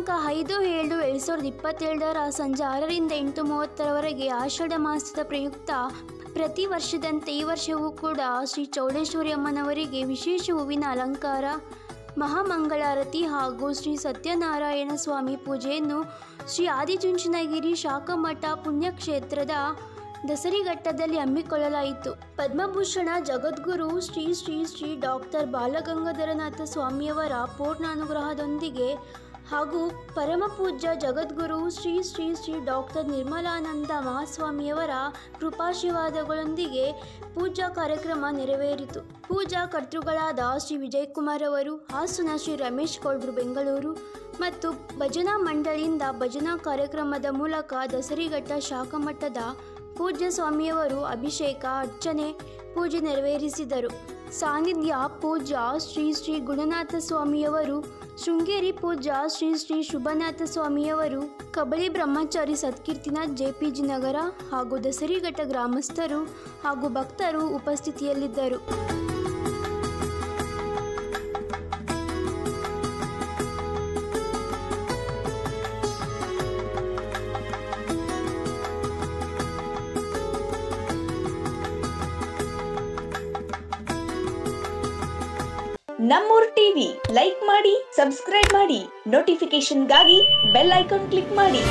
ದಿನಾಂಕ ಐದು ಏಳು ಎರಡು ಸಾವಿರದ ಇಪ್ಪತ್ತೇಳರ ಸಂಜೆ ಆರರಿಂದ ಎಂಟು ಮೂವತ್ತರವರೆಗೆ ಆಷಾಢ ಮಾಸದ ಪ್ರಯುಕ್ತ ಪ್ರತಿ ವರ್ಷದಂತೆ ಈ ವರ್ಷವೂ ಕೂಡ ಶ್ರೀ ಚೌಡೇಶ್ವರಿ ಅಮ್ಮನವರಿಗೆ ವಿಶೇಷ ಹೂವಿನ ಅಲಂಕಾರ, ಮಹಾಮಂಗಳಾರತಿ ಹಾಗೂ ಶ್ರೀ ಸತ್ಯನಾರಾಯಣ ಸ್ವಾಮಿ ಪೂಜೆಯನ್ನು ಶ್ರೀ ಆದಿಚುಂಚನಗಿರಿ ಶಾಖಮಠ ಪುಣ್ಯಕ್ಷೇತ್ರದ ದಸರಿಘಟ್ಟದಲ್ಲಿ ಹಮ್ಮಿಕೊಳ್ಳಲಾಯಿತು. ಪದ್ಮಭೂಷಣ, ಜಗದ್ಗುರು ಶ್ರೀ ಶ್ರೀ ಶ್ರೀ ಡಾಕ್ಟರ್ ಬಾಲಗಂಗಾಧರನಾಥ ಸ್ವಾಮಿಯವರ ಪೂರ್ಣಾನುಗ್ರಹದೊಂದಿಗೆ ಹಾಗೂ ಪರಮಪೂಜ್ಯ ಜಗದ್ಗುರು ಶ್ರೀ ಶ್ರೀ ಶ್ರೀ ಡಾಕ್ಟರ್ ನಿರ್ಮಲಾನಂದ ಮಹಾಸ್ವಾಮಿಯವರ ಕೃಪಾಶೀರ್ವಾದಗಳೊಂದಿಗೆ ಪೂಜಾ ಕಾರ್ಯಕ್ರಮ ನೆರವೇರಿತು. ಪೂಜಾ ಕರ್ತೃಗಳಾದ ಶ್ರೀ ವಿಜಯಕುಮಾರ್ ಅವರು, ಹಾಸನ ಶ್ರೀ ರಮೇಶ್ ಗೌಡ್ರು ಬೆಂಗಳೂರು ಮತ್ತು ಭಜನಾ ಮಂಡಳಿಯಿಂದ ಭಜನಾ ಕಾರ್ಯಕ್ರಮದ ಮೂಲಕ ದಸರಿಘಟ್ಟ ಶಾಖಮಠದ ಪೂಜ್ಯ ಸ್ವಾಮಿಯವರು ಅಭಿಷೇಕ, ಅರ್ಚನೆ, ಪೂಜೆ ನೆರವೇರಿಸಿದರು. ಸಾನ್ನಿಧ್ಯ ಪೂಜಾ ಶ್ರೀ ಶ್ರೀ ಗುಣನಾಥ ಸ್ವಾಮಿಯವರು, ಶೃಂಗೇರಿ ಪೂಜಾ ಶ್ರೀ ಶ್ರೀ ಶುಭನಾಥ ಸ್ವಾಮಿಯವರು, ಕಬಳಿ ಬ್ರಹ್ಮಚಾರಿ ಸತ್ಕೀರ್ತಿನಾಥ್ ಜೆಪಿಜಿ ನಗರ ಹಾಗೂ ದಸರಿಘಟ್ಟ ಗ್ರಾಮಸ್ಥರು ಹಾಗೂ ಭಕ್ತರು ಉಪಸ್ಥಿತಿಯಲ್ಲಿದ್ದರು. ನಮ್ಮೂರ್ ಟಿವಿ. ಲೈಕ್ ಮಾಡಿ ಸಬ್ಸ್ಕ್ರೈಬ್ ಮಾಡಿ. ನೋಟಿಫಿಕೇಶನ್ಗಾಗಿ ಬೆಲ್ ಐಕಾನ್ ಕ್ಲಿಕ್ ಮಾಡಿ.